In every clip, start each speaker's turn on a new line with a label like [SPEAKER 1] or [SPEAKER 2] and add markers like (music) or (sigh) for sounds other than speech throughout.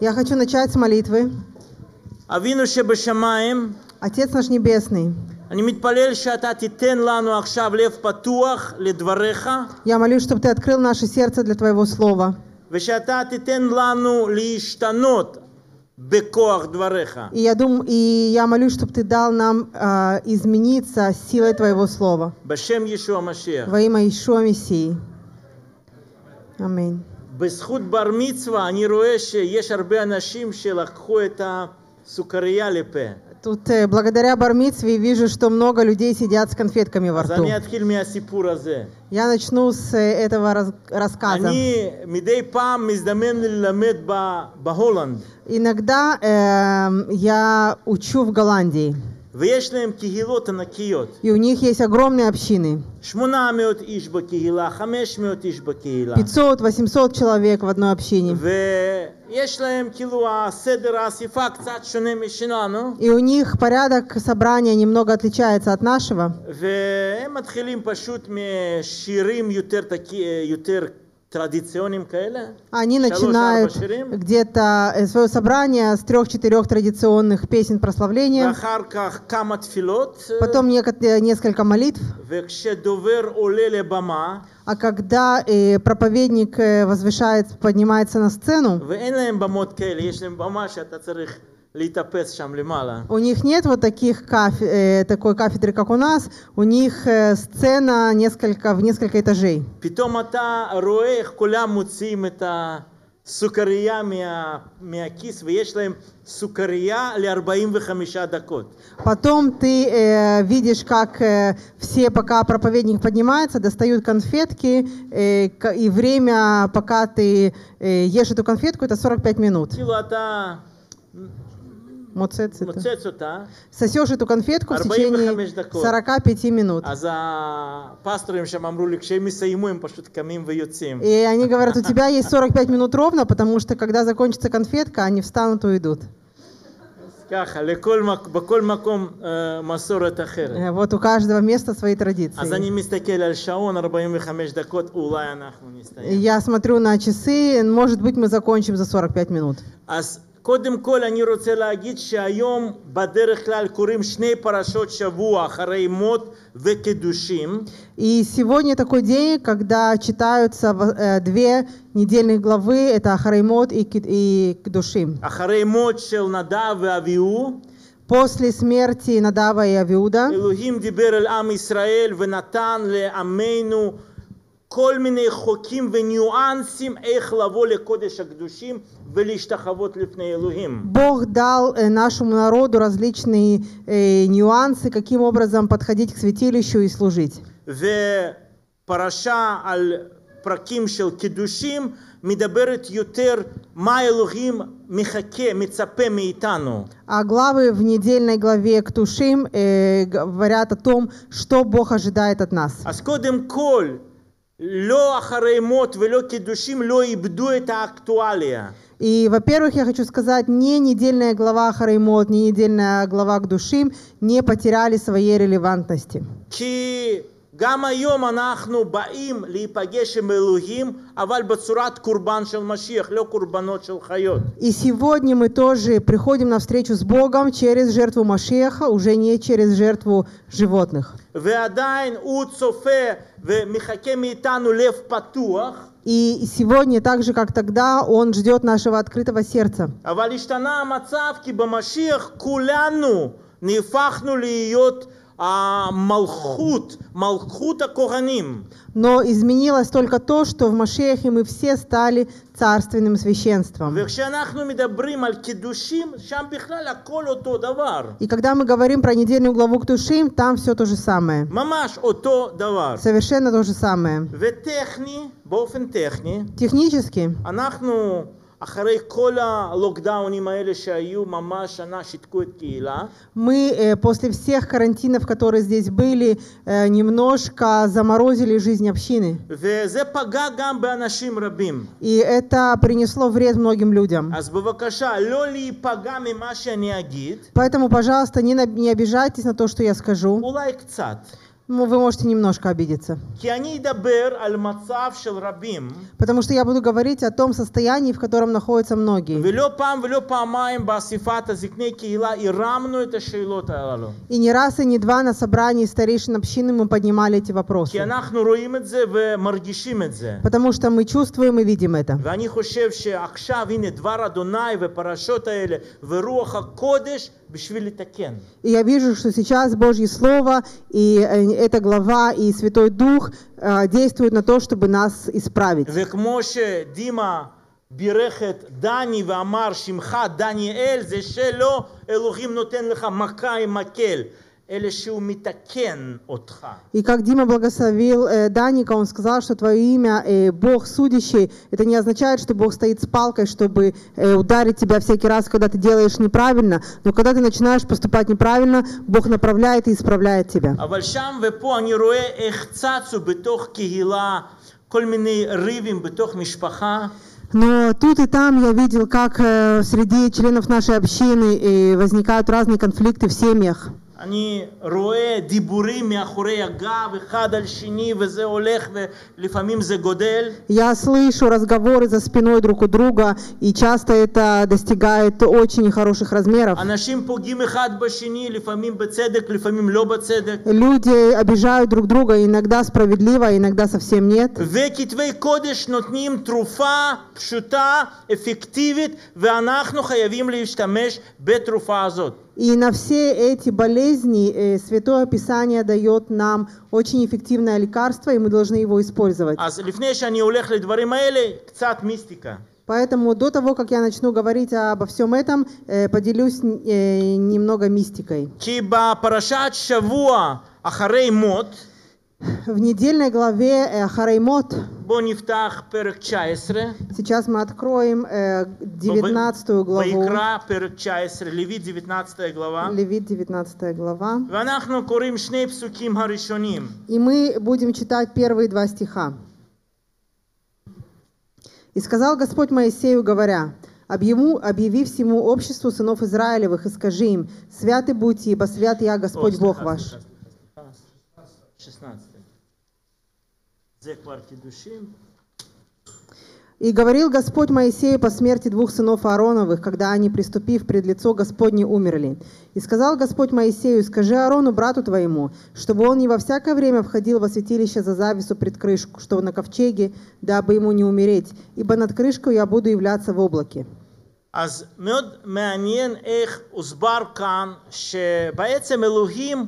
[SPEAKER 1] Я хочу начать с молитвы.
[SPEAKER 2] אבינו שבשמיים,
[SPEAKER 1] Отец наш Небесный,
[SPEAKER 2] אני מתפלל שאתה תיתן לנו עכשיו לב פתוח לדבריך,
[SPEAKER 1] я молюсь, чтобы Ты открыл наше сердце для Твоего Слова.
[SPEAKER 2] ושאתה תיתן לנו להשתנות בכוח דבריך.
[SPEAKER 1] И я, дум, и я молюсь, чтобы Ты дал нам а, измениться силой Твоего Слова.
[SPEAKER 2] בשם ישוע המשיח.
[SPEAKER 1] Во имя Ишуа Мессии. Аминь.
[SPEAKER 2] בזכות בר מצווה אני רואה שיש הרבה אנשים שלקחו את הסוכריה לפה.
[SPEAKER 1] Тут э, благодаря Бармицве вижу, что много людей сидят с конфетками во
[SPEAKER 2] אז
[SPEAKER 1] рту.
[SPEAKER 2] אני אתחיל מהסיפור הזה.
[SPEAKER 1] Я начну с э, этого раз- рассказа.
[SPEAKER 2] אני מדי פעם מזדמן לי ללמד ב- בהולנד,
[SPEAKER 1] Иногда эм, я учу в Голландии, И у них есть огромные общины. 500-800 человек в одной общине. И у них порядок собрания немного отличается от нашего. Они начинают где-то э, свое собрание с трех-четырех традиционных песен прославления, потом э, несколько молитв, а когда э, проповедник э, возвышает, поднимается на сцену,
[SPEAKER 2] ואין להם במות כאלה, יש להם במה שאתה צריך להתאפס שם למעלה.
[SPEAKER 1] у них нет вот таких каф- э, такой кафедры, как у нас. У них э, сцена несколько, в несколько этажей.
[SPEAKER 2] פתאום אתה רואה איך כולם מוציאים את הסוכריה מה, מהכיס, ויש להם סוכריה ל-45 דקות.
[SPEAKER 1] Потом ты э, видишь, как э, все, пока проповедник поднимается, достают конфетки, э, к- и время, пока ты э, ешь эту конфетку, это 45 минут. Сосешь эту конфетку в
[SPEAKER 2] 45
[SPEAKER 1] течение
[SPEAKER 2] דקות.
[SPEAKER 1] 45 минут.
[SPEAKER 2] אז הפסטורים שם אמרו לי, כשהם יסיימו הם פשוט קמים ויוצאים.
[SPEAKER 1] И они говорят, у тебя есть 45 минут ровно, потому что когда закончится конфетка, они встанут и уйдут.
[SPEAKER 2] ככה, לכל, מק- בכל מקום אה, מסורת אחרת.
[SPEAKER 1] Э, Вот у каждого места свои
[SPEAKER 2] אז אני
[SPEAKER 1] традиции.
[SPEAKER 2] מסתכל על שעון 45 דקות, אולי אנחנו
[SPEAKER 1] И
[SPEAKER 2] נסתיים.
[SPEAKER 1] Я смотрю на часы, может быть, мы закончим за 45 минут.
[SPEAKER 2] אז קודם כל אני רוצה להגיד שהיום בדרך כלל קוראים שני פרשות שבוע אחרי מות וקידושים.
[SPEAKER 1] И сегодня такой день, когда читаются в- э, две недельных главы, это Ахараймот и, Ки- и Кдушим.
[SPEAKER 2] אחרי מות של נדב ואביהו,
[SPEAKER 1] После смерти Надава и Авиуда
[SPEAKER 2] אלוהים דיבר אל עם ישראל ונתן לעמנו כל מיני חוקים וניואנסים איך לבוא לקודש הקדושים ולהשתחוות לפני אלוהים.
[SPEAKER 1] Бог дал э, нашему народу различные э, нюансы, каким образом подходить к святилищу и служить.
[SPEAKER 2] ופרשה על פרקים של קידושים מדברת יותר מה אלוהים מחכה, מצפה מאיתנו.
[SPEAKER 1] А главы в недельной главе Ктушим э, говорят о том, что Бог ожидает от нас.
[SPEAKER 2] אז קודם כל, לא אחרי מות ולא קידושים לא איבדו את האקטואליה.
[SPEAKER 1] И, во-первых, я хочу сказать, не недельная глава Хараймот, не недельная глава Кдушим не потеряли своей релевантности.
[SPEAKER 2] כי גם היום אנחנו באים להיפגש עם אלוהים, אבל בצורת קורבן של משיח, לא קורבנות של חיות.
[SPEAKER 1] И сегодня мы тоже приходим на встречу с Богом через жертву Машеха, уже не через жертву животных.
[SPEAKER 2] ועדיין הוא צופה ומחכה מאיתנו לב פתוח,
[SPEAKER 1] И сегодня, так же как тогда, Он ждет нашего открытого сердца.
[SPEAKER 2] אבל השתנה המצב כי במשיח כולנו נהפכנו להיות а Малхут, Малхута Коганим.
[SPEAKER 1] Но изменилось только то, что в Машехе мы все стали царственным священством. И когда мы говорим про недельную главу Ктушим, там все то же самое. Совершенно то же самое.
[SPEAKER 2] Техни, техни,
[SPEAKER 1] Технически.
[SPEAKER 2] Анахну אחרי כל הלוקדאונים האלה שהיו, ממש שנה שיתקו את קהילה,
[SPEAKER 1] мы э, после всех карантинов, которые здесь были, э, немножко заморозили жизнь общины.
[SPEAKER 2] וזה פגע גם באנשים רבים.
[SPEAKER 1] И это принесло вред многим людям.
[SPEAKER 2] אז בבקשה, לא להיפגע ממה שאני אגיד,
[SPEAKER 1] Поэтому, пожалуйста, не, на- не обижайтесь на то, что я скажу.
[SPEAKER 2] אולי קצת,
[SPEAKER 1] Ну, Вы можете немножко обидеться.
[SPEAKER 2] כי אני אדבר על מצב של רבים,
[SPEAKER 1] Потому что я буду говорить о том состоянии, в котором находятся многие.
[SPEAKER 2] ולא פעם ולא פעמיים באספת הזקני קהילה הרמנו את השאלות הללו.
[SPEAKER 1] И не раз, и не два на собрании старейшин общины мы поднимали эти
[SPEAKER 2] כי
[SPEAKER 1] вопросы.
[SPEAKER 2] אנחנו רואים את זה ומרגישים את זה.
[SPEAKER 1] Потому что мы чувствуем и видим это.
[SPEAKER 2] ואני חושב שעכשיו הנה דבר אדוני ופרשות האלה ורוח הקודש בשביל לתקן.
[SPEAKER 1] И я вижу, что сейчас Божье Слово и э, эта глава и Святой Дух э, действуют на то, чтобы нас исправить.
[SPEAKER 2] וכמו שדימה בירך את דני ואמר שמך דניאל זה שלא אלוהים נותן לך מכה עם מקל
[SPEAKER 1] и как Дима благословил э, Даника, он сказал, что твое имя э, Бог судящий. Это не означает, что Бог стоит с палкой, чтобы э, ударить тебя всякий раз, когда ты делаешь неправильно. Но когда ты начинаешь поступать неправильно, Бог направляет и исправляет тебя. Но тут и там я видел, как э, среди членов нашей общины э, возникают разные конфликты в семьях.
[SPEAKER 2] אני רואה דיבורים מאחורי הגב אחד על שני וזה הולך ולפעמים זה גודל
[SPEAKER 1] Я слышу разговоры за спиной друг у друга, и часто это достигает очень хороших размеров.
[SPEAKER 2] אנשים פוגעים אחד בשני לפעמים בצדק לפעמים לא בצדק
[SPEAKER 1] Люди обижают друг друга, иногда справедливо, а иногда совсем нет.
[SPEAKER 2] וכתבי קודש נותנים תרופה פשוטה, אפקטיבית, ואנחנו חייבים להשתמש בתרופה הזאת.
[SPEAKER 1] И на все эти болезни э, Святое Писание дает нам очень эффективное лекарство, и мы должны его использовать.
[SPEAKER 2] אז לפני שאני הולך לדברים האלה, קצת מיסטיקה.
[SPEAKER 1] Поэтому до того, как я начну говорить обо всем этом, э, поделюсь э, немного мистикой.
[SPEAKER 2] כי בפרשת שבוע אחרי מות,
[SPEAKER 1] в недельной главе э, Хараймот. Сейчас мы откроем э, 19 главу.
[SPEAKER 2] Левит 19 глава.
[SPEAKER 1] Левит 19 глава. И мы будем читать первые два стиха. «И сказал Господь Моисею, говоря, объяву, объяви всему обществу сынов Израилевых и скажи им, святы будьте, ибо свят я, Господь
[SPEAKER 2] О,
[SPEAKER 1] Бог ваш».
[SPEAKER 2] 16. זה כבר קידושים.
[SPEAKER 1] И говорил Господь Моисею по смерти двух сынов Аароновых, когда они, приступив пред лицо Господне, умерли. И сказал Господь Моисею, скажи Аарону, брату твоему, чтобы он не во всякое время входил во святилище за завесу пред крышку, что на ковчеге, дабы ему не умереть, ибо над крышкой я буду являться в облаке.
[SPEAKER 2] אז מאוד מעניין איך הוסבר כאן שבעצם אלוהים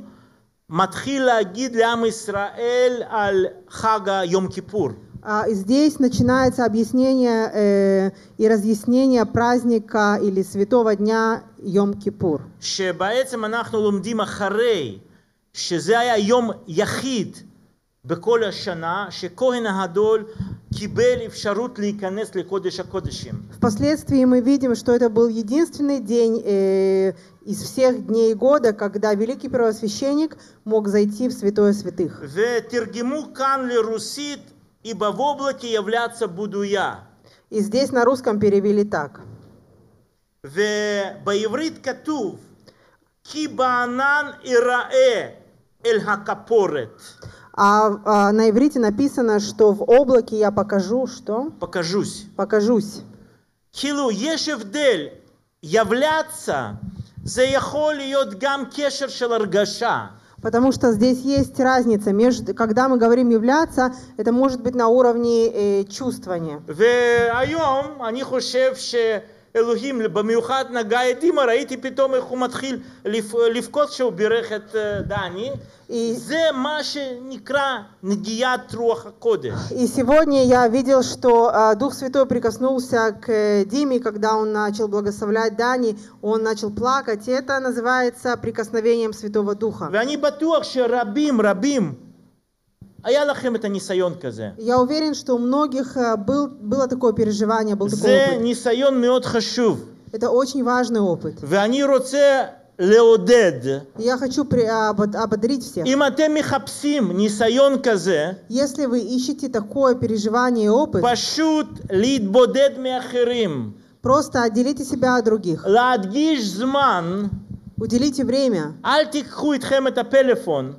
[SPEAKER 2] מתחיל להגיד לעם ישראל על חג היום כיפור.
[SPEAKER 1] А, И здесь начинается объяснение э, и разъяснение праздника или святого дня Йом-Кипур.
[SPEAKER 2] שבעצם אנחנו לומדים אחרי שזה היה יום יחיד בכל השנה, שכהן הגדול קיבל אפשרות להיכנס לקודש הקודשים.
[SPEAKER 1] Впоследствии мы видим, что это был единственный день э, из всех дней года, когда великий первосвященник мог зайти в святое святых.
[SPEAKER 2] ותרגמו כאן לרוסית, ибо в облаке являться буду я.
[SPEAKER 1] И здесь на русском перевели так.
[SPEAKER 2] ובעברית כתוב, כי בענן יראה אל הכפורת.
[SPEAKER 1] А, а на иврите написано, что в облаке я покажу, что?
[SPEAKER 2] покажусь.
[SPEAKER 1] Покажусь.
[SPEAKER 2] כאילו יש הבדל, являться, זה יכול להיות גם קשר של הרגשה.
[SPEAKER 1] Потому что здесь есть разница между, когда мы говорим являться, это может быть на уровне э, чувствования.
[SPEAKER 2] והיום אני חושב שאלוהים במיוחד נגע את דימה, ראיתי פתאום איך הוא מתחיל לפ- לבכות כשהוא בירך את אה, דני.
[SPEAKER 1] И,
[SPEAKER 2] זה מה שנקרא נגיעת רוח הקודש.
[SPEAKER 1] и сегодня я видел, что а, Дух Святой прикоснулся к э, Диме, когда он начал благословлять Дани, он начал плакать. И это называется прикосновением Святого Духа.
[SPEAKER 2] היה לכם את הניסיון כזה.
[SPEAKER 1] Я уверен, что у многих э, был, было такое переживание, был такой
[SPEAKER 2] זה
[SPEAKER 1] опыт.
[SPEAKER 2] ניסיון מאוד חשוב.
[SPEAKER 1] Это очень важный опыт.
[SPEAKER 2] ואני רוצה לעודד,
[SPEAKER 1] И Я хочу при- обод- ободрить всех.
[SPEAKER 2] אם אתם מחפשים ניסיון כזה,
[SPEAKER 1] Если вы ищете такое переживание и опыт,
[SPEAKER 2] פשוט להתבודד מאחרים,
[SPEAKER 1] просто отделите себя от других.
[SPEAKER 2] להדגיש זמן
[SPEAKER 1] Уделите время.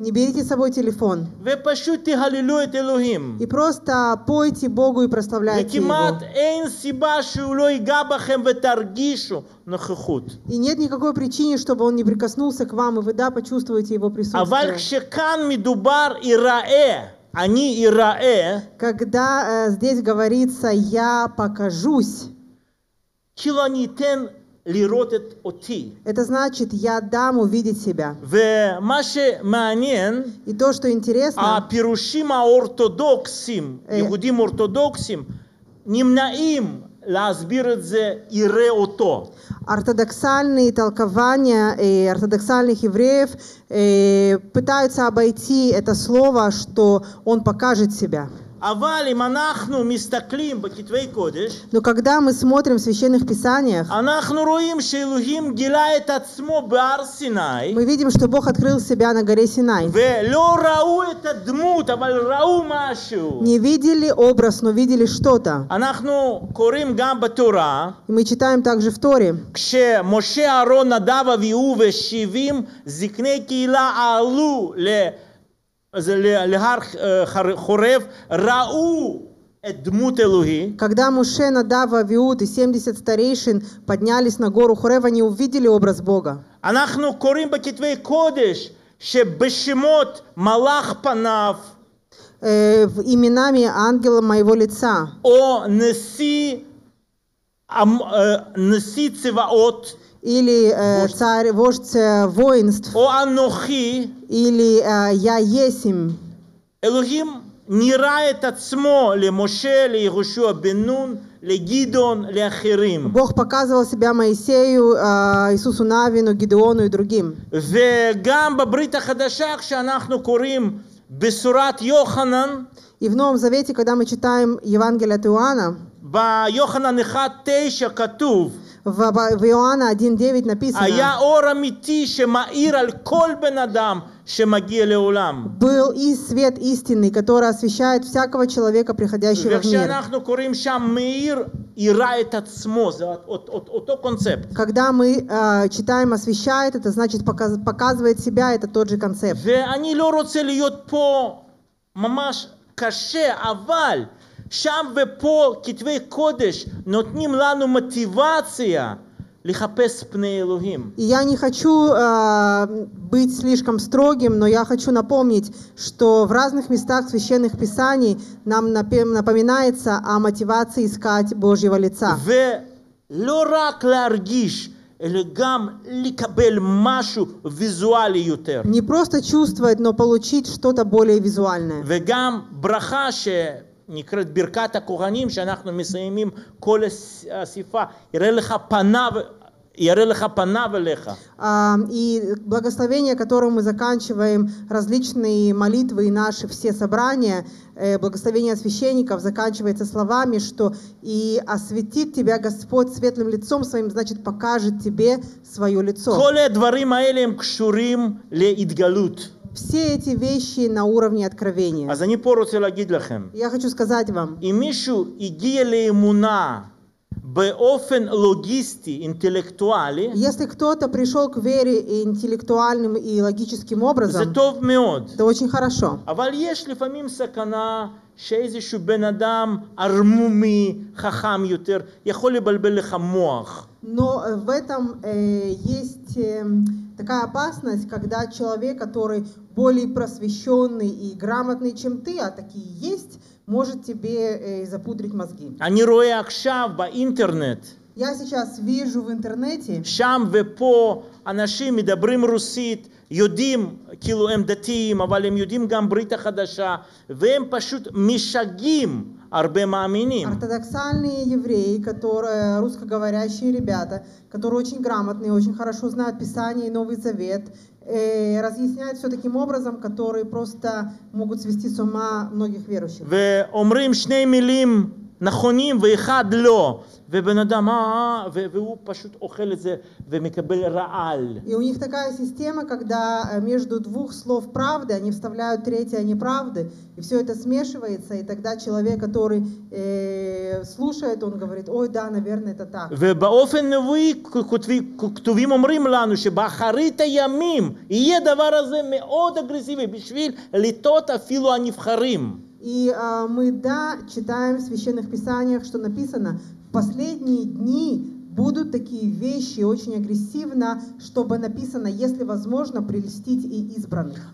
[SPEAKER 1] Не берите с собой телефон. И просто пойте Богу и прославляйте Его. И нет никакой причины, чтобы Он не прикоснулся к вам, и вы, да, почувствуете Его присутствие.
[SPEAKER 2] Они ирае.
[SPEAKER 1] Когда э, здесь говорится, я покажусь.
[SPEAKER 2] Килонитен אני אתן לראות את אותי.
[SPEAKER 1] это значит «я дам увидеть себя».
[SPEAKER 2] ומה שמעניין,
[SPEAKER 1] И то, что интересно,
[SPEAKER 2] הפירושים האורתודוקסים,
[SPEAKER 1] אה.
[SPEAKER 2] יהודים אורתודוקסים, נמנעים להסביר את זה יראה אותו.
[SPEAKER 1] ортодоксальные толкования э, ортодоксальных евреев э, пытаются обойти это слово, что Он покажет себя.
[SPEAKER 2] אבל אם אנחנו מסתכלים בכתבי קודש,
[SPEAKER 1] Но когда мы смотрим в священных писаниях,
[SPEAKER 2] אנחנו רואים שאלוהים גילה את עצמו בהר סיני,
[SPEAKER 1] мы видим, что Бог открыл себя на горе Синай.
[SPEAKER 2] ולא ראו את הדמות, אבל ראו משהו.
[SPEAKER 1] Не видели образ, но видели что-то.
[SPEAKER 2] אנחנו קוראים גם בתורה,
[SPEAKER 1] И мы читаем также в Торе,
[SPEAKER 2] כשמשה, אהרון, נדב, אביהו ושבעים זקני קהילה עלו ל...
[SPEAKER 1] когда Муше, Надава, Авиуд и 70 старейшин поднялись на гору Хорев, они увидели образ Бога.
[SPEAKER 2] אנחנו קוראים בכתבי קודש שבשמות מלאך פניו
[SPEAKER 1] Э, в именами ангела моего лица
[SPEAKER 2] או נשיא, המ- אה, נשיא צבאות
[SPEAKER 1] или э, царь, вождь э, воинств,
[SPEAKER 2] או אנוכי,
[SPEAKER 1] или э, я есим.
[SPEAKER 2] אלוהים נראה את עצמו למשה, ליהושע בן נון, לגדעון, לאחרים.
[SPEAKER 1] Бог показывал себя Моисею, э, Иисусу Навину, Гидеону и другим.
[SPEAKER 2] וגם בברית החדשה כשאנחנו קוראים בשורת יוחנן,
[SPEAKER 1] И в Новом Завете, когда мы читаем Евангелие от Иоанна,
[SPEAKER 2] ביוחנן 1.9 כתוב
[SPEAKER 1] в, в Иоанна 1.9 написано,
[SPEAKER 2] היה אור אמיתי שמאיר על כל בן אדם שמגיע לעולם.
[SPEAKER 1] был и свет истинный, который освещает всякого человека, приходящего в мир.
[SPEAKER 2] וכשאנחנו קוראים שם מאיר, יראה את עצמו, זה אות- אות- אותו קונספט.
[SPEAKER 1] Когда мы э, читаем «освещает», это значит показ- показывает себя, это тот же концепт.
[SPEAKER 2] ואני לא רוצה להיות פה ממש קשה, אבל שם ופה כתבי קודש נותנים לנו מוטיבציה לחפש פני אלוהים.
[SPEAKER 1] И я не хочу э, быть слишком строгим, но я хочу напомнить, что в разных местах священных писаний нам напе- напоминается о мотивации искать Божьего лица.
[SPEAKER 2] ולא רק להרגיש, אלא גם לקבל משהו ויזואלי יותר.
[SPEAKER 1] Не просто чувствовать, но получить что-то более визуальное.
[SPEAKER 2] וגם ברכה שנקראת ברכת הכהנים, שאנחנו מסיימים כל הס- האספה, יראה לך פניו, יראה לך פניו אליך.
[SPEAKER 1] А, И благословение, которым мы заканчиваем различные молитвы и наши все собрания, э, благословение священников заканчивается словами, что «И осветит тебя Господь светлым лицом своим», значит, покажет тебе свое лицо.
[SPEAKER 2] כל הדברים האלה הם קשורים להתגלות.
[SPEAKER 1] Все эти вещи на уровне откровения.
[SPEAKER 2] אז אני פה רוצה להגיד לכם,
[SPEAKER 1] Я хочу сказать вам,
[SPEAKER 2] אם מישהו הגיע לאמונה באופן לוגיסטי, אינטלקטואלי,
[SPEAKER 1] если кто-то пришел к вере интеллектуальным и логическим
[SPEAKER 2] זה
[SPEAKER 1] образом,
[SPEAKER 2] טוב מאוד.
[SPEAKER 1] это очень хорошо.
[SPEAKER 2] אבל יש לפעמים סכנה שאיזשהו בן אדם ערמומי, חכם יותר, יכול לבלבל לך מוח.
[SPEAKER 1] Но э, в этом э, есть э, такая опасность, когда человек, который более просвещенный и грамотный, чем ты, а такие есть, может тебе э, запудрить мозги.
[SPEAKER 2] אני רואה עכשיו באינטרנט,
[SPEAKER 1] Я сейчас вижу в интернете,
[SPEAKER 2] שם ופה אנשים מדברים רוסית, יודעים, כאילו הם דתיים, אבל הם יודעים גם ברית החדשה, והם פשוט משגעים הרבה מאמינים.
[SPEAKER 1] ортодоксальные евреи, которые, русскоговорящие ребята, которые очень грамотные, очень хорошо знают Писание и Новый Завет, э, разъясняют все таким образом, которые просто могут свести с ума многих верующих.
[SPEAKER 2] ואומרים שני מילים נכונים ואחד לא. ובן אדם, אה, אה, ו- והוא פשוט אוכל את זה ומקבל רעל.
[SPEAKER 1] И у них такая система, когда э, между двух слов правды они вставляют третье неправды, и все это смешивается, и тогда человек, который э, слушает, он говорит, ой, да, наверное, это так.
[SPEAKER 2] ובאופן נבואי כותבי- כתובים אומרים לנו שבאחרית הימים יהיה דבר הזה מאוד אגרסיבי בשביל לטעות אפילו הנבחרים.
[SPEAKER 1] И э, мы, да, читаем в священных писаниях, что написано, в последние дни будут такие вещи очень агрессивно, чтобы написано, если возможно, прелестить и избранных.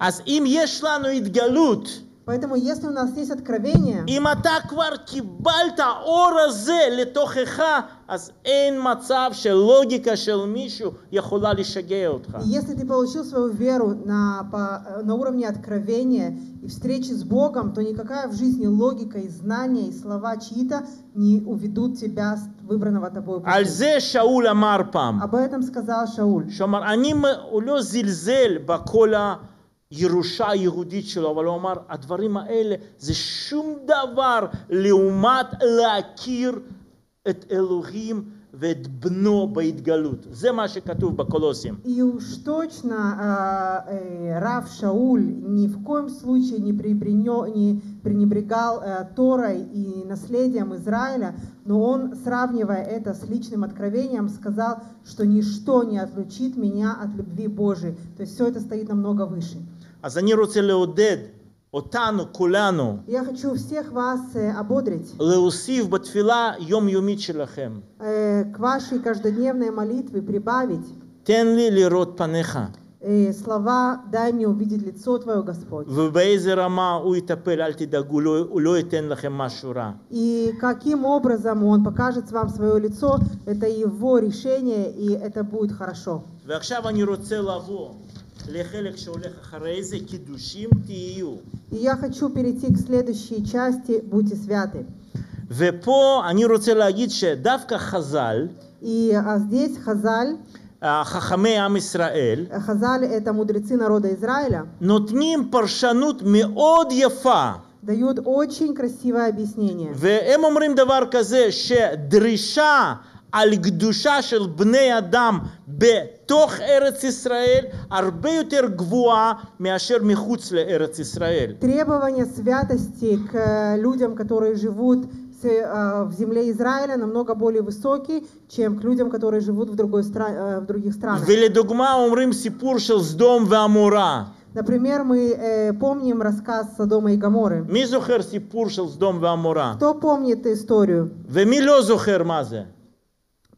[SPEAKER 1] Поэтому, если у нас есть откровение,
[SPEAKER 2] אם אתה כבר קיבלת האור הזה לתוכך, אז אין מצב שלוגיקה של מישהו יכולה לשגע אותך.
[SPEAKER 1] и если ты получил свою веру на, по- на уровне откровения и встречи с Богом, то никакая в жизни логика и знания и слова чьи-то не уведут тебя с выбранного тобой
[SPEAKER 2] על
[SPEAKER 1] пути.
[SPEAKER 2] זה שאול אמר פעם,
[SPEAKER 1] Об этом сказал Шауль.
[SPEAKER 2] שהוא אמר, אני, מ- הוא לא זלזל בכל הירושה היהודית שלו, אבל הוא אמר, הדברים האלה זה שום דבר לעומת להכיר את אלוהים ואת בנו בהתגלות. זה מה שכתוב בקולוסים.
[SPEAKER 1] И уж точно э, э, Рав Шауль ни в коем случае не, прибренё- не пренебрегал э, Торой и наследием Израиля, но он, сравнивая это с личным откровением, сказал, что ничто не отлучит меня от любви Божией. То есть все это стоит намного выше.
[SPEAKER 2] אז אני רוצה לעודד אותנו, כולנו,
[SPEAKER 1] И Я хочу всех вас э, ободрить
[SPEAKER 2] להוסיף בתפילה יומיומית שלכם.
[SPEAKER 1] э, к вашей каждодневной молитве прибавить
[SPEAKER 2] תן לי לראות פניך,
[SPEAKER 1] э, слова «Дай мне увидеть лицо Твое, Господь».
[SPEAKER 2] ובאיזה רמה הוא יטפל, אל תדאגו, לא, הוא לא ייתן לכם משהו רע.
[SPEAKER 1] И каким образом он покажет вам свое лицо, это его решение, и это будет хорошо.
[SPEAKER 2] ועכשיו אני רוצה לבוא לחלק שהולך אחרי זה, קידושים תהיו.
[SPEAKER 1] И я хочу перейти к следующей части «Будьте святы».
[SPEAKER 2] ופה אני רוצה להגיד שדווקא חז"ל,
[SPEAKER 1] И а, здесь Хазаль,
[SPEAKER 2] חכמי עם ישראל,
[SPEAKER 1] Хазаль это мудрецы народа Израиля,
[SPEAKER 2] נותנים פרשנות מאוד יפה.
[SPEAKER 1] дают очень красивое объяснение.
[SPEAKER 2] והם אומרים דבר כזה, שדרישה על קדושה של בני אדם בתוך ארץ ישראל הרבה יותר גבוהה מאשר מחוץ לארץ ישראל.
[SPEAKER 1] Требования святости к э, людям, которые живут с, э, в земле Израиля, намного более высокие, чем к людям, которые живут в, другой стра- э, в других странах.
[SPEAKER 2] ולדוגמה אומרים סיפור של סדום ועמורה.
[SPEAKER 1] Например, мы э, помним рассказ Содома и Гаморы.
[SPEAKER 2] מי זוכר סיפור של סדום ועמורה?
[SPEAKER 1] Кто помнит историю?
[SPEAKER 2] ומי לא זוכר מה זה?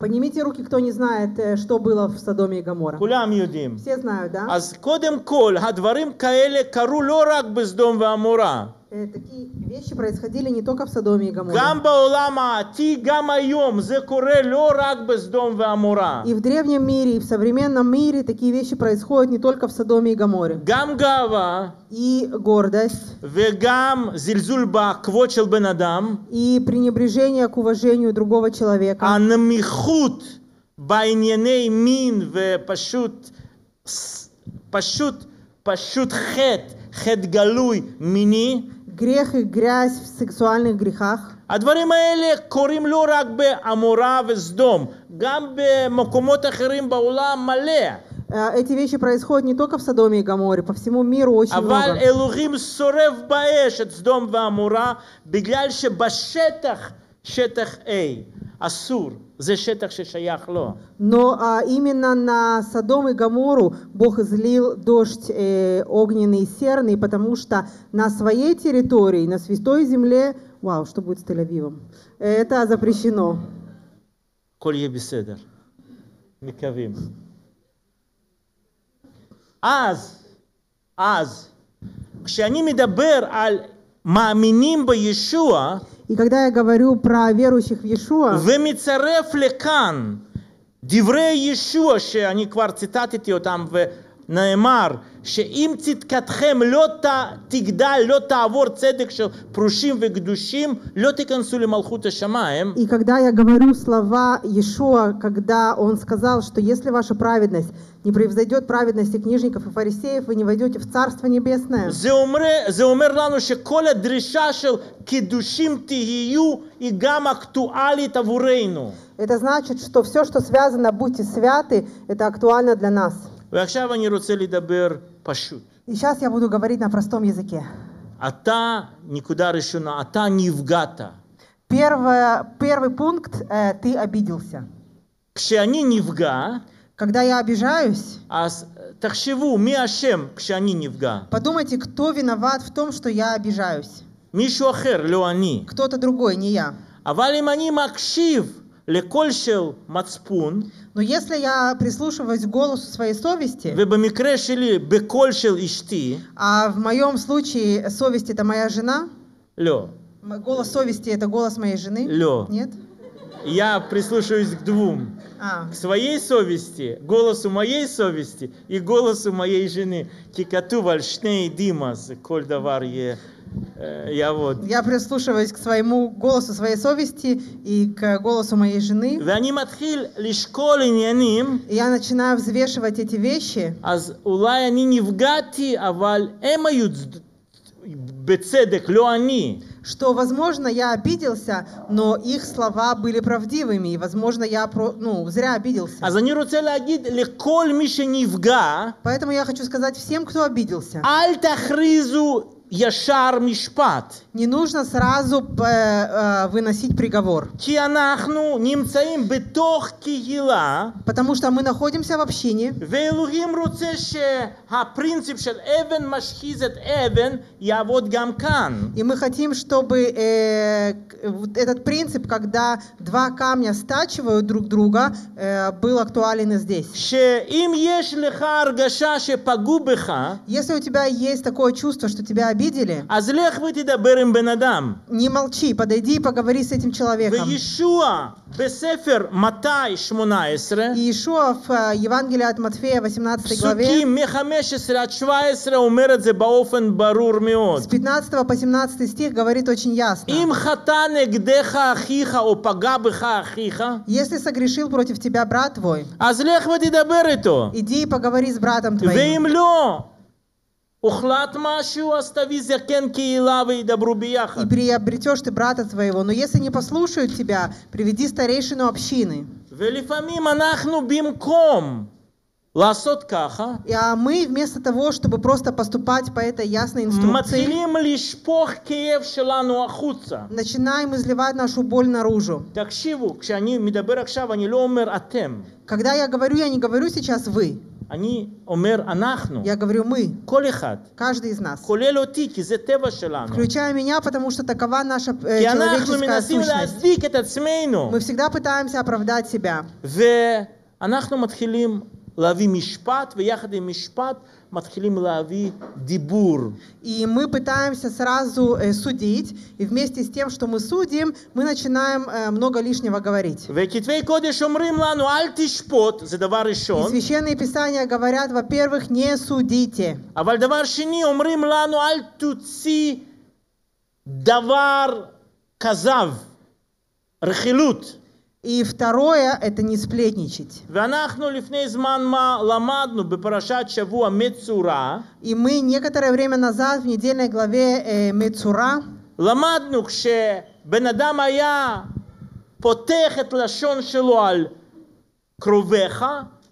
[SPEAKER 1] Поднимите руки, кто не знает, э, что было в Содоме и Гамора.
[SPEAKER 2] כולם יודעים.
[SPEAKER 1] Все знают, да?
[SPEAKER 2] אז קודם כל, הדברים כאלה קרו לא רק בסדום ועמורה.
[SPEAKER 1] Э, Такие вещи происходили не только в Содоме и Гаморе.
[SPEAKER 2] גם בעולם העתיק, גם היום, זה קורה לא רק בסדום ועמורה.
[SPEAKER 1] И в древнем мире, и в современном мире такие вещи происходят не только в Содоме и Гаморе.
[SPEAKER 2] גם גאווה
[SPEAKER 1] И гордость,
[SPEAKER 2] וגם זלזול בכבוד של בן אדם,
[SPEAKER 1] и пренебрежение к уважению другого человека,
[SPEAKER 2] הנמיכות בענייני מין ופשוט, פשוט, פשוט חטא, חטא גלוי מיני,
[SPEAKER 1] грех и грязь в сексуальных грехах.
[SPEAKER 2] הדברים האלה קורים לא רק בעמורה וסדום, גם במקומות אחרים בעולם מלא.
[SPEAKER 1] Э, Эти вещи происходят не только в Содоме и Гаморе, по всему миру очень
[SPEAKER 2] אבל
[SPEAKER 1] много.
[SPEAKER 2] אלוהים שורף באש את סדום ועמורה בגלל שבשטח, שטח A, אסור, זה שטח ששייך לו.
[SPEAKER 1] Но а, именно на Содом и Гамору Бог излил дождь э, огненный и серный, потому что на своей территории, на святой земле, вау, что будет с Тель-Авивом, это запрещено.
[SPEAKER 2] הכל יהיה בסדר. מקווים. אז, אז, כשאני מדבר על מאמינים בישוע,
[SPEAKER 1] И когда я говорю про верующих в Иешуа,
[SPEAKER 2] ומצרף לכאן דברי ישוע שאני כבר ציטטתי אותם ונאמר שאם צדקתכם לא ת, תגדל, לא תעבור צדק של פרושים וקדושים, לא תיכנסו למלכות השמיים.
[SPEAKER 1] И когда я говорю слова Иешуа, когда он сказал, что если ваша праведность не превзойдет праведности книжников и фарисеев, вы не войдете в Царство Небесное.
[SPEAKER 2] זה אומר, זה אומר לנו שכל הדרישה של קידושים תהיו היא גם אקטואלית עבורנו.
[SPEAKER 1] Это значит, что все, что связано «будьте святы», это актуально для нас.
[SPEAKER 2] ועכשיו אני רוצה לדבר פשוט.
[SPEAKER 1] И сейчас я буду говорить на простом языке.
[SPEAKER 2] אתה, נקודה ראשונה, אתה נפגעת.
[SPEAKER 1] Первое, первый пункт э, – ты обиделся.
[SPEAKER 2] כשאני נפגע,
[SPEAKER 1] Когда я обижаюсь,
[SPEAKER 2] אז תחשבו מי אשם כשאני נפגע.
[SPEAKER 1] подумайте, кто виноват в том, что я обижаюсь.
[SPEAKER 2] מישהו אחר, לא אני.
[SPEAKER 1] Кто-то другой, не я.
[SPEAKER 2] אבל אם אני מקשיב לקול של מצפון,
[SPEAKER 1] Но если я прислушиваюсь к голосу своей совести,
[SPEAKER 2] ובמקרה שלי בקול של אשתי,
[SPEAKER 1] а в моем случае совесть это моя жена,
[SPEAKER 2] לא,
[SPEAKER 1] м- голос совести это голос моей жены,
[SPEAKER 2] לא.
[SPEAKER 1] нет?
[SPEAKER 2] Я прислушиваюсь к двум.
[SPEAKER 1] А,
[SPEAKER 2] к своей совести, голосу моей совести и голосу моей жены. כי כתוב על שני עדים, אז Э, я вот.
[SPEAKER 1] Я прислушиваюсь к своему голосу своей совести и к голосу моей жены. И я начинаю взвешивать эти вещи.
[SPEAKER 2] Аз улай они не вгати, а валь эмают бц деклю они.
[SPEAKER 1] Что, возможно, я обиделся, но их слова были правдивыми, и, возможно, я ну, зря обиделся.
[SPEAKER 2] А за нируцелагид ликоль мище не вга.
[SPEAKER 1] Поэтому я хочу сказать всем, кто обиделся.
[SPEAKER 2] Яшар Мишпат.
[SPEAKER 1] Не нужно сразу э, э, выносить приговор. Потому что мы находимся в общине. И мы хотим, чтобы э, этот принцип, когда два камня стачивают друг друга, э, был актуален и здесь. Если у тебя есть такое чувство, что тебя обидели,
[SPEAKER 2] обидели,
[SPEAKER 1] не молчи, подойди и поговори с этим человеком. И Иешуа в э, Евангелии от Матфея 18 главе с 15 по 17 стих говорит очень ясно. Если согрешил против тебя брат твой, иди и поговори с братом твоим. И приобретешь ты брата твоего. Но если не послушают тебя, приведи старейшину общины. И А мы вместо того, чтобы просто поступать по этой ясной инструкции, начинаем изливать нашу боль наружу. Когда я говорю, я не говорю сейчас «вы».
[SPEAKER 2] אני אומר אנחנו,
[SPEAKER 1] я говорю мы,
[SPEAKER 2] כל אחד,
[SPEAKER 1] каждый из нас.
[SPEAKER 2] כולל אותי, כי זה טבע שלנו.
[SPEAKER 1] Включая меня, потому что такова наша э,
[SPEAKER 2] כי אנחנו
[SPEAKER 1] человеческая
[SPEAKER 2] מנסים
[SPEAKER 1] сущность.
[SPEAKER 2] להצדיק את עצמנו.
[SPEAKER 1] Мы всегда пытаемся оправдать себя.
[SPEAKER 2] ואנחנו מתחילים להביא משפט, ויחד עם משפט מתחילים להביא דיבור.
[SPEAKER 1] И мы пытаемся сразу э, судить, и вместе с тем, что мы судим, мы начинаем э, много лишнего говорить.
[SPEAKER 2] וכתבי קודש אומרים לנו, אל תשפוט, זה דבר
[SPEAKER 1] И
[SPEAKER 2] ראשון,
[SPEAKER 1] священные писания говорят, во-первых, не судите.
[SPEAKER 2] אבל דבר שני, אומרים לנו, אל תוציא דבר כזב, רכילות.
[SPEAKER 1] И второе – это не сплетничать.
[SPEAKER 2] ואנחנו לפני זמן מה למדנו בפרשת שבוע מצורע,
[SPEAKER 1] И мы некоторое время назад в недельной главе э, Мецура
[SPEAKER 2] למדנו כשבן אדם היה פותח את לשון שלו על קרוביך,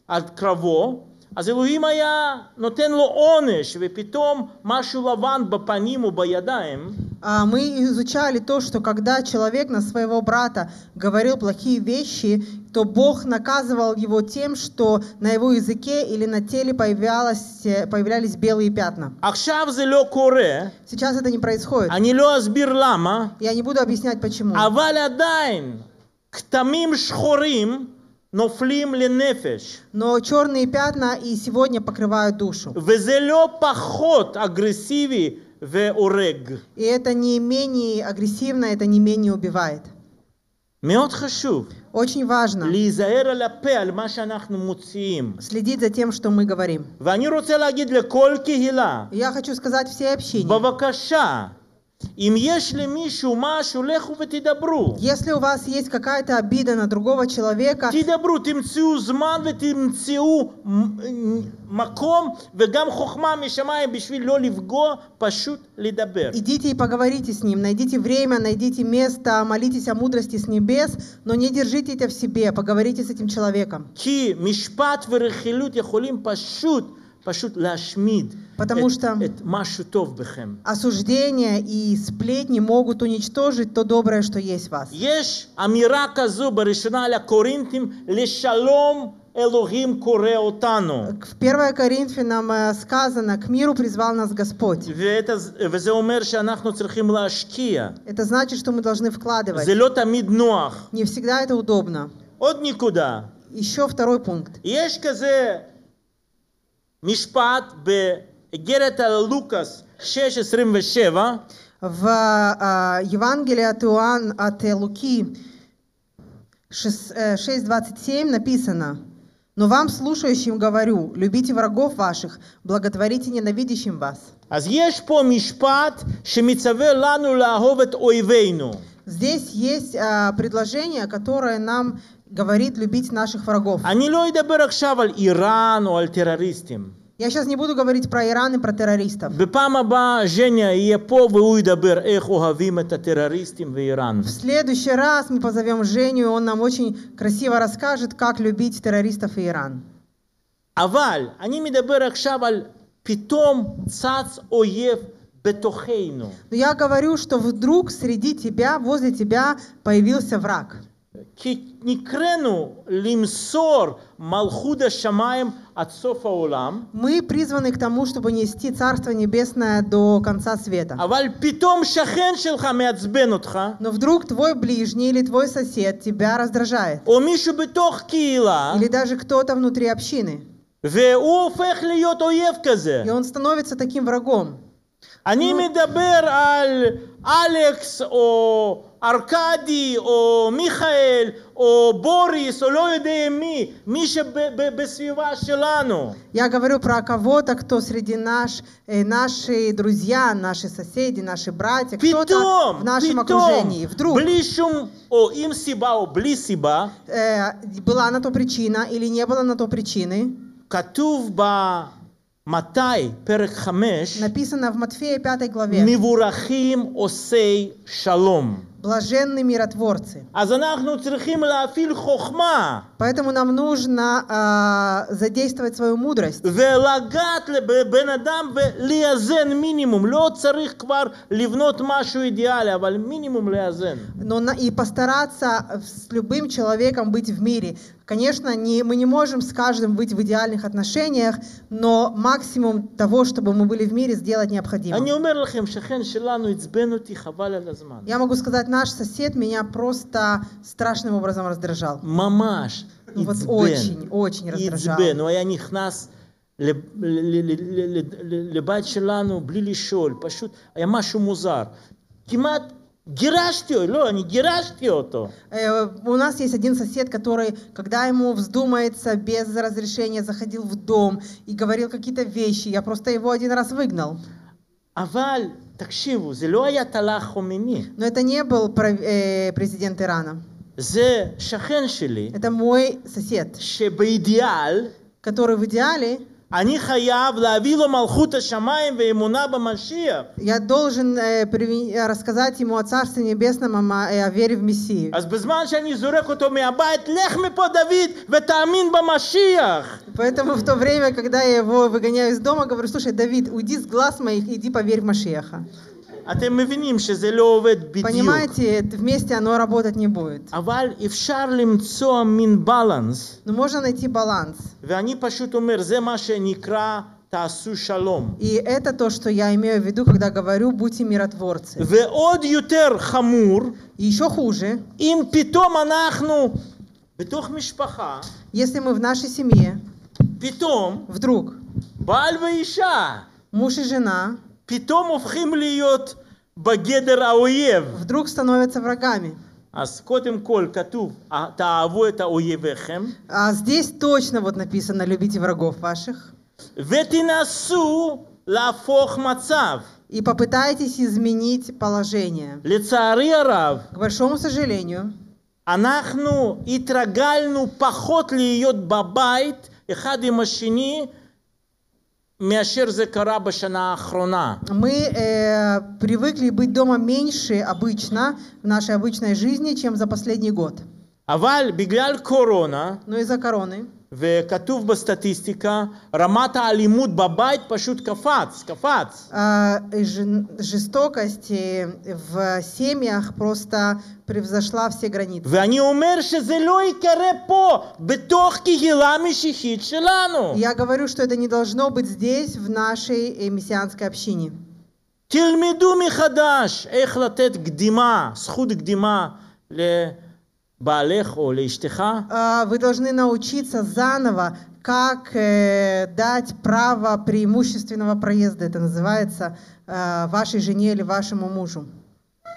[SPEAKER 2] על קרבו, אז אלוהים היה נותן לו עונש, ופתאום משהו לבן בפנים או בידיים,
[SPEAKER 1] а, мы изучали то, что когда человек на своего брата говорил плохие вещи, то Бог наказывал его тем, что на его языке или на теле появлялось, э, появлялись белые пятна.
[SPEAKER 2] עכשיו זה לא קורה,
[SPEAKER 1] Сейчас это не происходит.
[SPEAKER 2] אני לא אסביר למה,
[SPEAKER 1] Я не буду объяснять почему.
[SPEAKER 2] אבל עדיין כתמים שחורים נופלים לנפש,
[SPEAKER 1] Но черные пятна и сегодня покрывают душу.
[SPEAKER 2] וזה לא פחות אגרסיבי והורג.
[SPEAKER 1] И это не менее агрессивно, это не менее убивает.
[SPEAKER 2] מאוד חשוב
[SPEAKER 1] Очень важно
[SPEAKER 2] להיזהר על הפה, על מה שאנחנו מוציאים.
[SPEAKER 1] следить за тем, что мы говорим.
[SPEAKER 2] ואני רוצה להגיד לכל קהילה,
[SPEAKER 1] И Я хочу сказать всей общине,
[SPEAKER 2] בבקשה, אם יש למישהו משהו, לכו ותדברו.
[SPEAKER 1] если у вас есть какая-то обида на другого человека,
[SPEAKER 2] תדברו, תמצאו זמן ותמצאו מ- מקום וגם חוכמה משמיים בשביל לא לפגוע, פשוט לדבר.
[SPEAKER 1] идите и поговорите с ним, найдите время, найдите место, молитесь о мудрости с небес, но не держите это в себе, поговорите с этим человеком.
[SPEAKER 2] כי משפט ורכילות יכולים פשוט, פשוט להשמיד
[SPEAKER 1] Потому что осуждение и сплетни могут уничтожить то доброе, что есть в вас.
[SPEAKER 2] Элохим Куреотану.
[SPEAKER 1] В первое Коринфянам э, сказано, к миру призвал нас Господь. Это значит, что мы должны вкладывать. Не всегда это удобно.
[SPEAKER 2] От никуда.
[SPEAKER 1] Еще второй пункт.
[SPEAKER 2] Есть כזה משפט באיגרת על לוקאס 6.27,
[SPEAKER 1] В а, Евангелии от, Иоанн, от э, Луки шест- э, 6.27 написано, «Но вам, слушающим, говорю, любите врагов ваших, благотворите ненавидящим вас».
[SPEAKER 2] אז יש פה משפט שמצווה לנו לאהוב את אויבינו.
[SPEAKER 1] Здесь есть а, предложение, которое нам говорит любить наших врагов.
[SPEAKER 2] אני לא אדבר עכשיו על איראן או על טרוריסטים.
[SPEAKER 1] Я сейчас не буду говорить про Иран и про террористов.
[SPEAKER 2] בפעם הבאה ז'ניה יהיה פה והוא ידבר איך אוהבים את הטרוריסטים ואיראן.
[SPEAKER 1] В следующий раз мы позовем Женю, и он нам очень красиво расскажет, как любить террористов и Иран.
[SPEAKER 2] אבל אני מדבר עכשיו על פתאום צץ אויב בתוכנו.
[SPEAKER 1] Но я говорю, что вдруг среди тебя, возле тебя появился враг.
[SPEAKER 2] כי נקראנו למסור מלכות השמיים עד סוף העולם,
[SPEAKER 1] Мы призваны к тому, чтобы нести Царство Небесное до конца света.
[SPEAKER 2] אבל פתאום שכן שלך מעצבן אותך,
[SPEAKER 1] Но вдруг твой ближний или твой сосед тебя раздражает.
[SPEAKER 2] או מישהו בתוך קהילה,
[SPEAKER 1] Или даже кто-то внутри общины.
[SPEAKER 2] והוא הופך להיות אויב כזה.
[SPEAKER 1] И он становится таким врагом.
[SPEAKER 2] אני מדבר על אלכס או ארקדי או מיכאל או בוריס או לא יודע מי, מי שבסביבה שלנו.
[SPEAKER 1] Я говорю про кого-то, кто среди наш, э, наши друзья, наши соседи, наши братья, кто-то
[SPEAKER 2] פתאום,
[SPEAKER 1] в нашем
[SPEAKER 2] פתאום,
[SPEAKER 1] окружении. Вдруг
[SPEAKER 2] בלי שום, או עם סיבה או בלי סיבה,
[SPEAKER 1] э, была на то причина или не было на то причины,
[SPEAKER 2] כתוב Матай, перек хамеш,
[SPEAKER 1] написано в Матфея 5 главе.
[SPEAKER 2] Мивурахим осей шалом.
[SPEAKER 1] Блаженны миротворцы. Поэтому нам нужно э, задействовать свою мудрость. Но на, и постараться с любым человеком быть в мире. Конечно, не, мы не можем с каждым быть в идеальных отношениях, но максимум того, чтобы мы были в мире, сделать необходимо.
[SPEAKER 2] אני אומר לכם, שכן שלנו עצבן אותי חבל על הזמן.
[SPEAKER 1] Я могу сказать, наш сосед меня просто страшным образом раздражал.
[SPEAKER 2] ממש
[SPEAKER 1] Ну вот
[SPEAKER 2] עצבן.
[SPEAKER 1] очень, очень раздражал.
[SPEAKER 2] עצבן. הוא היה נכנס לב- ל- ל- ל- ל- ל- לבית שלנו בלי לשאול, פשוט היה משהו מוזר. כמעט גירשתי אותו, לא, אני גירשתי אותו.
[SPEAKER 1] Э, У нас есть один сосед, который, когда ему вздумается, без разрешения заходил в дом и говорил какие-то вещи. Я просто его один раз выгнал.
[SPEAKER 2] אבל תקשיבו, זה לא היה תל"ח חומייני,
[SPEAKER 1] Но это не был прав- э, президент Ирана.
[SPEAKER 2] זה שכן שלי,
[SPEAKER 1] Это мой сосед,
[SPEAKER 2] שבאידיאל
[SPEAKER 1] который в идеале
[SPEAKER 2] אני חייב להביא לו מלכות השמיים ואמונה במשיח.
[SPEAKER 1] я должен э, приве- э, рассказать ему о Царстве Небесном, о, ма- э, о вере в Мессию.
[SPEAKER 2] אז בזמן שאני זורק אותו מהבית, לך מפה דוד ותאמין במשיח.
[SPEAKER 1] Поэтому в то время, когда я его выгоняю из дома, говорю, слушай, Давид, уйди с глаз моих, иди поверь в Машеха.
[SPEAKER 2] אתם מבינים שזה לא עובד בדיוק.
[SPEAKER 1] Понимаете, это вместе оно работать не будет.
[SPEAKER 2] אבל אפשר למצוא מין בלנס,
[SPEAKER 1] Но можно найти баланс.
[SPEAKER 2] ואני פשוט אומר, זה מה שנקרא תעשו שלום.
[SPEAKER 1] И это то, что я имею в виду, когда говорю «будьте миротворцы».
[SPEAKER 2] ועוד יותר חמור,
[SPEAKER 1] И еще хуже,
[SPEAKER 2] אם פתאום אנחנו בתוך משפחה,
[SPEAKER 1] если мы в нашей семье
[SPEAKER 2] פתאום
[SPEAKER 1] вдруг
[SPEAKER 2] בעל ואישה,
[SPEAKER 1] муж и жена
[SPEAKER 2] פתאום הופכים להיות בגדר האויב.
[SPEAKER 1] вдруг становятся врагами.
[SPEAKER 2] אז קודם כל כתוב, תאהבו את אויביכם,
[SPEAKER 1] А здесь точно вот написано «любите врагов ваших»
[SPEAKER 2] ותנסו להפוך מצב.
[SPEAKER 1] и попытайтесь изменить положение.
[SPEAKER 2] לצערי הרב,
[SPEAKER 1] К большому сожалению,
[SPEAKER 2] אנחנו התרגלנו פחות להיות בבית אחד עם השני
[SPEAKER 1] Мы э, привыкли быть дома меньше обычно в нашей обычной жизни, чем за последний год. Но ну из-за короны.
[SPEAKER 2] וכתוב בסטטיסטיקה, רמת האלימות בבית פשוט קפץ, קפץ.
[SPEAKER 1] э, жен- жестокость э, в семьях просто превзошла все границы.
[SPEAKER 2] ואני אומר שזה לא יקרה פה, בתוך קהילה משיחית שלנו.
[SPEAKER 1] Я говорю, что это не должно быть здесь, в нашей э, мессианской общине.
[SPEAKER 2] תלמדו מחדש איך לתת קדימה, זכות קדימה לבעלך או לאשתך,
[SPEAKER 1] А, Вы должны научиться заново, как э, дать право преимущественного проезда, это называется, э, вашей жене или вашему мужу.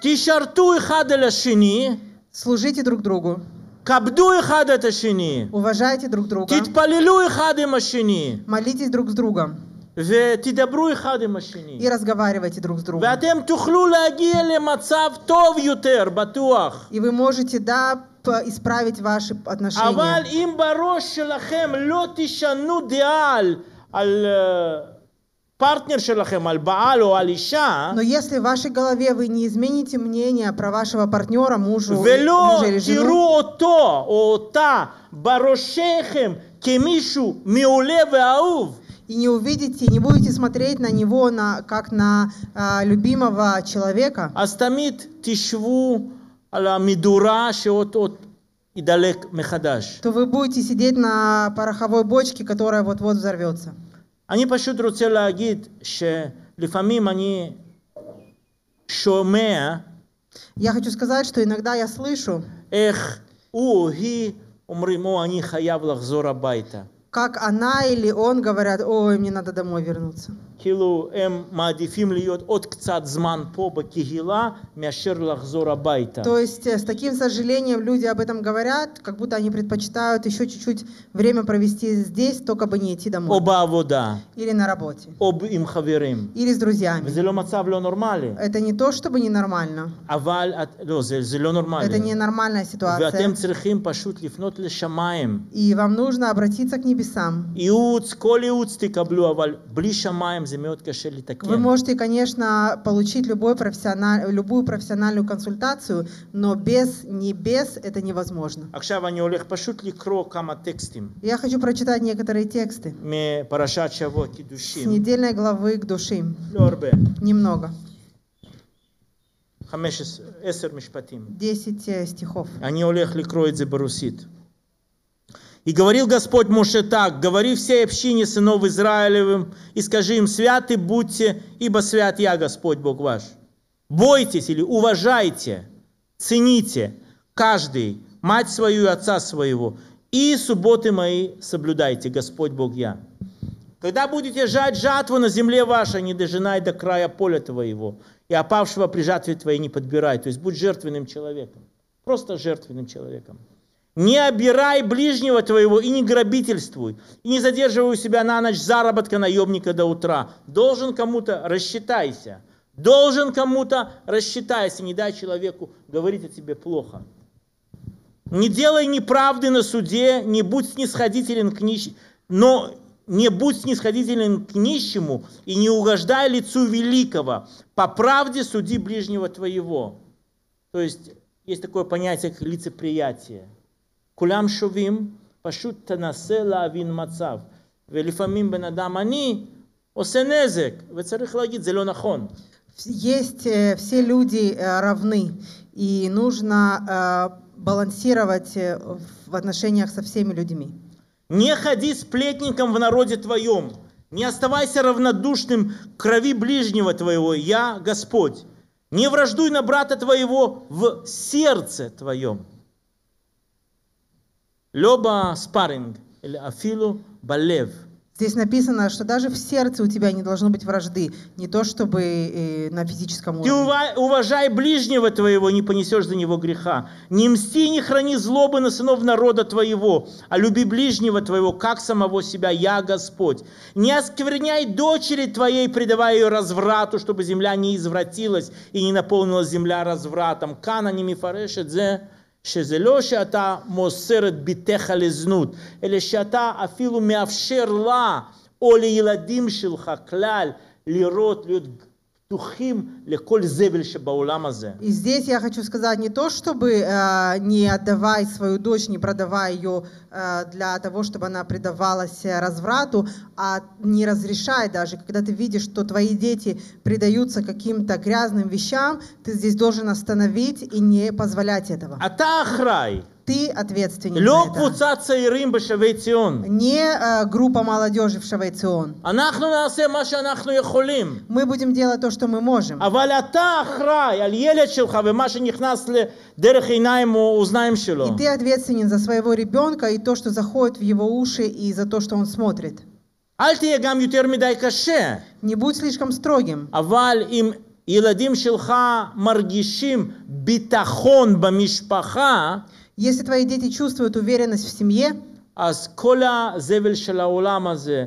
[SPEAKER 2] תשרתו אחד אל השני,
[SPEAKER 1] Служите друг другу,
[SPEAKER 2] כבדו אחד את השני,
[SPEAKER 1] уважайте друг друга,
[SPEAKER 2] תתפללו אחד עם השני,
[SPEAKER 1] молитесь друг с другом
[SPEAKER 2] ותדברו אחד עם השני.
[SPEAKER 1] и разговаривайте друг с другом.
[SPEAKER 2] ואתם תוכלו להגיע למצב טוב יותר, בטוח.
[SPEAKER 1] И вы можете, да, п- исправить ваши
[SPEAKER 2] אבל
[SPEAKER 1] отношения.
[SPEAKER 2] אם בראש שלכם לא תשנו דעה על, על אה, פרטנר שלכם, על בעל או על אישה,
[SPEAKER 1] Но если в вашей голове вы не измените мнение про вашего партнера, мужу,
[SPEAKER 2] ולא
[SPEAKER 1] мужа или жену,
[SPEAKER 2] תראו אותו או אותה בראשיכם כמישהו מעולה ואהוב,
[SPEAKER 1] и не увидите, не будете смотреть на него на, как на а, любимого человека,
[SPEAKER 2] אז תמיד תשבו על המדורה שעוד עוד ידלק מחדש.
[SPEAKER 1] то вы будете сидеть на пороховой бочке, которая вот-вот взорвется.
[SPEAKER 2] אני פשוט רוצה להגיד שלפעמים אני שומע
[SPEAKER 1] Я хочу сказать, что иногда я слышу,
[SPEAKER 2] איך הוא או היא אומרים, או, אני חייב לחזור הביתה.
[SPEAKER 1] как она или он говорят, ой, мне надо домой вернуться.
[SPEAKER 2] כאילו הם מעדיפים להיות עוד קצת זמן פה בקהילה מאשר לחזור הביתה.
[SPEAKER 1] То есть э, с таким сожалением люди об этом говорят, как будто они предпочитают еще чуть-чуть время провести здесь, только бы не идти
[SPEAKER 2] או
[SPEAKER 1] домой.
[SPEAKER 2] בעבודה,
[SPEAKER 1] Или на работе.
[SPEAKER 2] או עם חברים.
[SPEAKER 1] Или с друзьями.
[SPEAKER 2] וזה לא מצב לא נורמלי.
[SPEAKER 1] Это не то, чтобы ненормально.
[SPEAKER 2] אבל, את- לא, זה, זה לא
[SPEAKER 1] Это
[SPEAKER 2] נורמלי.
[SPEAKER 1] не нормальная
[SPEAKER 2] ואתם
[SPEAKER 1] ситуация.
[SPEAKER 2] צריכים פשוט לפנות לשמיים.
[SPEAKER 1] И вам нужно обратиться к небесам.
[SPEAKER 2] ייעוץ, כל ייעוץ תקבלו, אבל בלי שמיים זה מאוד קשה
[SPEAKER 1] Вы
[SPEAKER 2] לתקן.
[SPEAKER 1] можете, конечно, получить любой профессиональ... любую профессиональную консультацию, но без небес это невозможно.
[SPEAKER 2] עכשיו אני הולך פשוט לקרוא כמה טקסטים
[SPEAKER 1] Я хочу прочитать некоторые тексты
[SPEAKER 2] מפרשת שבוע
[SPEAKER 1] с
[SPEAKER 2] קידושים.
[SPEAKER 1] недельной главы к душим.
[SPEAKER 2] לא הרבה.
[SPEAKER 1] Немного.
[SPEAKER 2] 15, 10 משפטים.
[SPEAKER 1] 10 э, стихов.
[SPEAKER 2] אני הולך לקרוא את זה ברוסית. и говорил Господь Моше так, говори всей общине сынов Израилевым, и скажи им, святы будьте, ибо свят я, Господь Бог ваш. Бойтесь или уважайте, цените каждый мать свою и отца своего, и субботы мои соблюдайте, Господь Бог я. Когда будете жать жатву на земле вашей, не дожинай до края поля твоего, и опавшего при жатве твоей не подбирай. То есть будь жертвенным человеком. Просто жертвенным человеком. Не обирай ближнего твоего и не грабительствуй, и не задерживай у себя на ночь заработка наемника до утра. Должен кому-то рассчитайся. Должен кому-то рассчитайся. Не дай человеку говорить о тебе плохо. Не делай неправды на суде, не будь снисходителен к нищему, но не будь снисходителен к нищему и не угождай лицу великого. По правде суди ближнего твоего. То есть есть такое понятие, как лицеприятие. כולם שווים, פשוט תנסה להבין מצב. ולפעמים בן אדם עני עושה נזק, וצריך להגיד, זה לא נכון.
[SPEAKER 1] Есть э, все люди э, равны, и нужно э, балансировать э, в отношениях со всеми людьми.
[SPEAKER 2] Не ходи сплетником в народе твоем, не оставайся равнодушным к крови ближнего твоего, я Господь. Не враждуй на брата твоего в сердце твоем. Люба спарринг, или афилу балев.
[SPEAKER 1] Здесь написано, что даже в сердце у тебя не должно быть вражды, не то чтобы э, на физическом уровне.
[SPEAKER 2] Ты уважай ближнего твоего, не понесешь за него греха. Не мсти, не храни злобы на сынов народа твоего, а люби ближнего твоего, как самого себя, я Господь. Не оскверняй дочери твоей, предавая ее разврату, чтобы земля не извратилась и не наполнилась земля развратом. Кана не мифарешет зе שזה לא שאתה מוסר את בתך לזנות, אלא שאתה אפילו מאפשר לה או לילדים שלך כלל לראות, להיות
[SPEAKER 1] И здесь я хочу сказать не то, чтобы э, не отдавай свою дочь, не продавай ее э, для того, чтобы она предавалась э, разврату, а не разрешай даже, когда ты видишь, что твои дети предаются каким-то грязным вещам, ты здесь должен остановить и не позволять этого.
[SPEAKER 2] אתה אחראי,
[SPEAKER 1] Ты ответственен
[SPEAKER 2] לא
[SPEAKER 1] за это.
[SPEAKER 2] קבוצת צעירים בשבי ציון.
[SPEAKER 1] Не э, группа молодежи в Шавейцион.
[SPEAKER 2] אנחנו נעשה מה שאנחנו יכולים.
[SPEAKER 1] Мы будем делать то, что мы можем.
[SPEAKER 2] אבל אתה אחראי על ילד שלך ומה שנכנס לדרך עיניים או אוזניים שלו.
[SPEAKER 1] И ты ответственен за своего ребенка и то, что заходит в его уши, и за то, что он смотрит.
[SPEAKER 2] אל תהיה גם יותר מדי קשה.
[SPEAKER 1] Не будь слишком строгим.
[SPEAKER 2] אבל אם ילדים שלך מרגישים ביטחון במשפחה,
[SPEAKER 1] Если твои дети чувствуют уверенность в семье,
[SPEAKER 2] אז כל הזבל של העולם הזה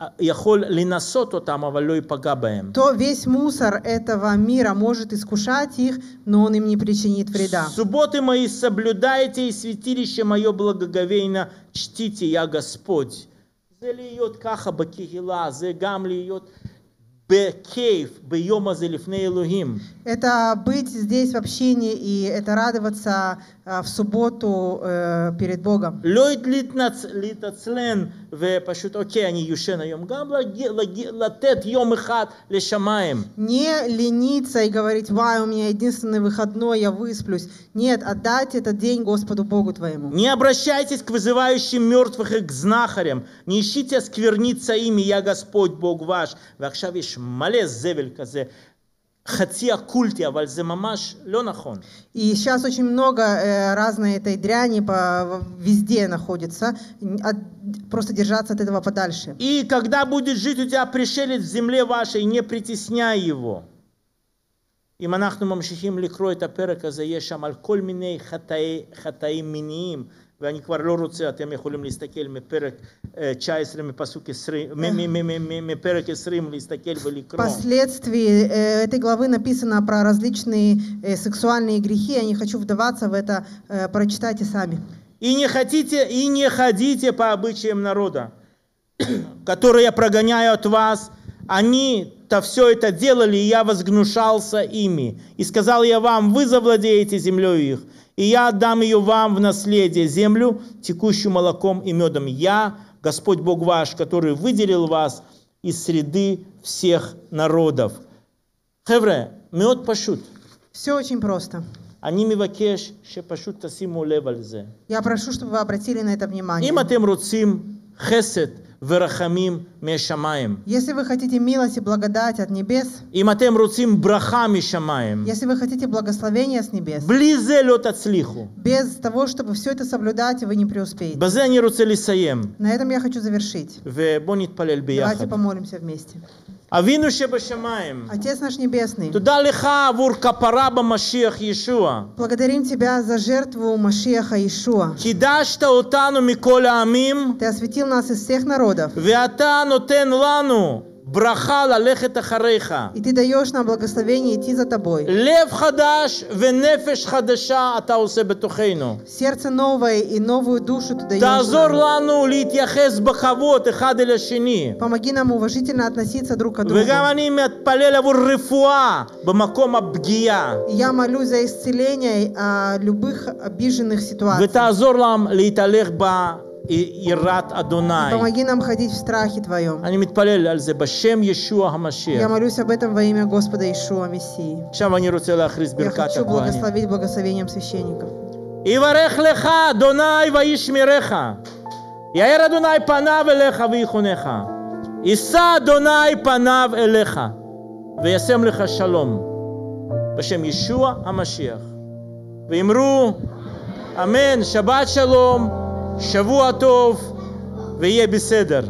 [SPEAKER 2] אה, יכול לנסות אותם, אבל לא ייפגע בהם.
[SPEAKER 1] то весь мусор этого мира может искушать их, но он им не причинит вреда.
[SPEAKER 2] Субботы мои соблюдайте, и святилище мое благоговейно чтите, я Господь. זה להיות ככה בקהילה, זה גם להיות
[SPEAKER 1] Это быть здесь в общении и это радоваться а, в субботу э, перед Богом.
[SPEAKER 2] לא להתנצ... להתעצלן ופשוט, אוקיי, אני יושן היום. גם לג... לג... לתת יום אחד לשמיים.
[SPEAKER 1] Не лениться и говорить, вай, у меня единственный выходной, я высплюсь. Нет, отдать этот день Господу Богу твоему.
[SPEAKER 2] Не обращайтесь к вызывающим мертвых и к знахарям. Не ищите оскверниться ими, я Господь Бог ваш. ועכשיו יש מלא זבל כזה, חצי оккульти, אבל זה ממש לא נכון.
[SPEAKER 1] И сейчас очень много э, разной этой дряни по, везде находится. Н- от- просто держаться от этого подальше.
[SPEAKER 2] И когда будет жить у тебя пришелец в земле вашей, не притесняй его. אם אנחנו ממשיכים לקרוא את הפרק הזה, יש שם על כל מיני חטאי, חטאים מיניים, ואני כבר לא רוצה, אתם יכולים להסתכל מפרק אה, 19, מפסוק 20, מ- מ- מ- מ- מ- מפרק 20, להסתכל ולקרוא.
[SPEAKER 1] Впоследствии э, этой главы написано про различные э, сексуальные грехи. Я не хочу вдаваться в это. э, прочитайте сами.
[SPEAKER 2] И не хотите, и не ходите по обычаям народа, (coughs) которые я прогоняю от вас. Они-то все это делали, и я возгнушался ими. И сказал я вам, вы завладеете землей их, и я отдам ее вам в наследие, землю, текущую молоком и медом. Я, Господь Бог ваш, который выделил вас из среды всех народов. Хевре, мед пошут.
[SPEAKER 1] Все очень просто. Я прошу, чтобы вы обратили на это внимание.
[SPEAKER 2] Им атем руцим хесед, ורחמים מהשמיים,
[SPEAKER 1] Если вы хотите милость и благодать от небес,
[SPEAKER 2] אם אתם רוצים ברכה משמיים,
[SPEAKER 1] если вы хотите благословения с небес,
[SPEAKER 2] בלי זה לא תצליחו.
[SPEAKER 1] без того, чтобы все это соблюдать, вы не преуспеете.
[SPEAKER 2] בזה אני רוצה לסיים,
[SPEAKER 1] На этом я хочу завершить.
[SPEAKER 2] ובואו נתפלל ביחד.
[SPEAKER 1] Давайте помолимся вместе.
[SPEAKER 2] אבינו שבשמיים,
[SPEAKER 1] Отец наш Небесный,
[SPEAKER 2] תודה לך עבור כפרה במשיח ישוע.
[SPEAKER 1] благодарим Тебя за жертву Машиаха Ишуа.
[SPEAKER 2] קידשת אותנו מכל העמים,
[SPEAKER 1] Ты осветил нас из всех народов,
[SPEAKER 2] ואתה נותן לנו браха лалехет ахарейха.
[SPEAKER 1] И ты даешь нам благословение идти за тобой.
[SPEAKER 2] Лев хадаш венефеш хадаша ата усе бетухейну.
[SPEAKER 1] Сердце новое и новую душу ты даешь
[SPEAKER 2] Тазор
[SPEAKER 1] лану
[SPEAKER 2] лит яхес бахавот и эля шини.
[SPEAKER 1] Помоги нам уважительно относиться друг к другу.
[SPEAKER 2] Вегам они мятпалеля вур рифуа бамаком
[SPEAKER 1] абгия. Я молюсь за исцеление а, любых обиженных ситуаций.
[SPEAKER 2] Ветазор лам литалех ба ביראת אדוני.
[SPEAKER 1] Помоги нам ходить в страхе Твоем.
[SPEAKER 2] אני מתפלל על זה בשם ישוע
[SPEAKER 1] Я
[SPEAKER 2] המשיח.
[SPEAKER 1] молюсь об этом во имя Господа Ишуа Мессии.
[SPEAKER 2] עכשיו אני רוצה להכריז
[SPEAKER 1] Я
[SPEAKER 2] ברכת
[SPEAKER 1] хочу
[SPEAKER 2] הכהנים.
[SPEAKER 1] благословить благословением священников.
[SPEAKER 2] יברך לך אדוני וישמרך. יאר אדוני פניו אליך ויחונך. יישא אדוני פניו אליך וישם לך שלום. בשם ישוע המשיח. ואמרו אמן, שבת שלום, שבוע טוב ויהיה בסדר.